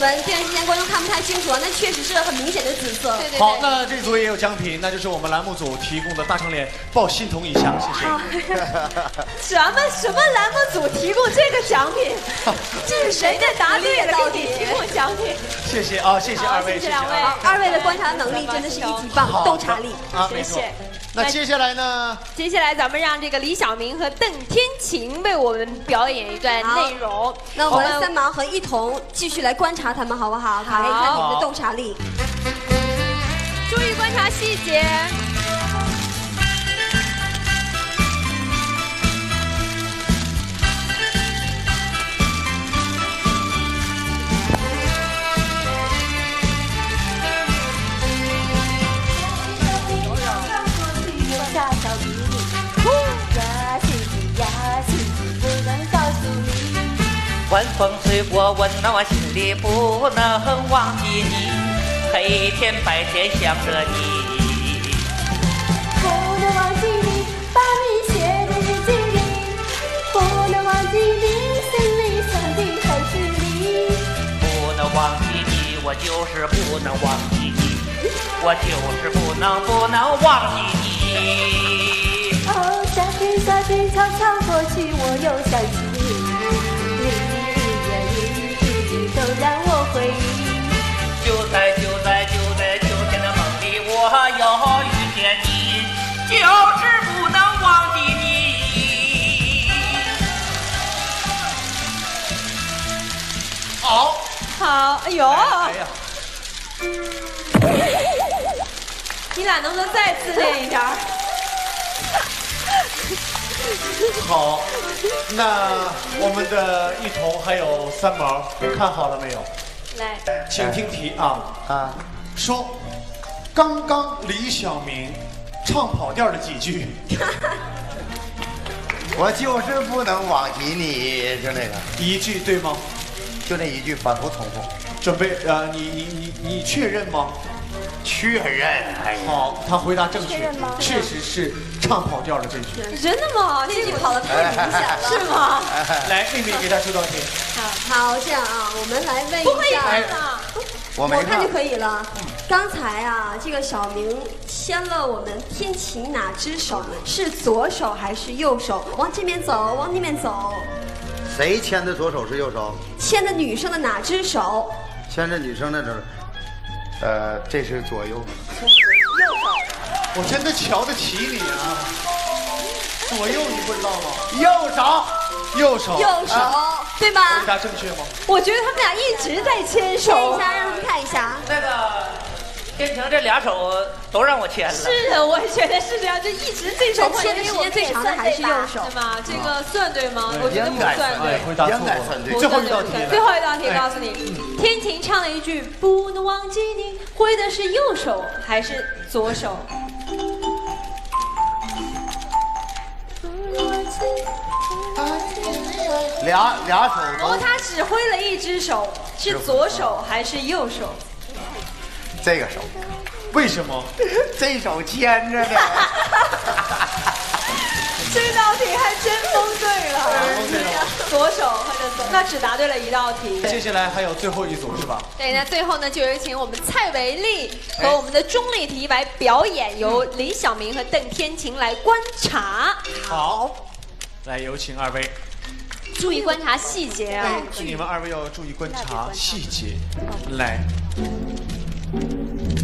我们电视机前观众看不太清楚啊，那确实是很明显的紫色。对对好，那这组也有奖品，那就是我们栏目组提供的大长脸抱心疼一下，谢谢。什么什么栏目组提供这个奖品？这是谁在答对了？给你提供奖品？谢谢啊，谢谢二位，谢谢两位啊二位的观察能力真的是一级棒，洞察力。谢谢。那接下来呢？接下来咱们让这个李晓明和邓天晴为我们表演一段内容。那我们三毛和一彤继续来观察他们，好不好？考验一下你们的洞察力。注意观察细节。风吹过，温暖我心里，不能忘记你。黑天白天想着你，不能忘记你，把你写在日记里。不能忘记你，心里想的还是你。不能忘记你，我就是不能忘记你，我就是不能不能忘记你。哦，夏天夏天悄悄过去，我又想起哎呦，哎呀，你俩能不能再自恋一下？好，那我们的一彤还有三毛，看好了没有？来，请听题啊啊，说，刚刚李小明唱跑调的几句？我就是不能忘记你，就那个，一句对吗？就那一句反复重复，准备呃，你你你你确认吗？确认。哎，好，他回答正确确认吗，确实是唱跑调了这句。真的吗？这句跑的太明显了。是吗？来，妹妹给他出道题。好，这样啊，我们来问一下。看的。我没看我看就，可以了。刚才啊，这个小明牵了我们天晴哪只手？是左手还是右手？往这边走，往那边走。谁牵的左手是右手？牵的女生的哪只手？牵着女生的这，呃，这是左右。右手我真的瞧得起你啊！左右你不知道吗？右手，右手。右手，对回吧？答正确吗？我觉得他们俩一直在牵牵手一。下，让他们看一下。那个天晴这俩手都让我牵了。是的，我也觉得是这样，就一直这手牵的时间最长的还是右手对。吗？这个算对吗？我觉得不算算对哎，。回答错应该算对误了。最后一道题。最后一道题哎告诉你，天晴唱了一句“不能忘记你”，挥的是右手还是左手？俩俩手然后他只挥了一只手，是左手还是右手？这个手，为什么？这手牵着呢。这道题还真蒙对了，左手或者左，那只答对了一道题。接下来还有最后一组是吧？对，那最后呢，就有请我们蔡维丽和我们的钟丽缇来表演，由李晓明和邓天晴来观察，好，来有请二位。注意观察细节啊。那你们二位要注意观察细节。来，Thank you.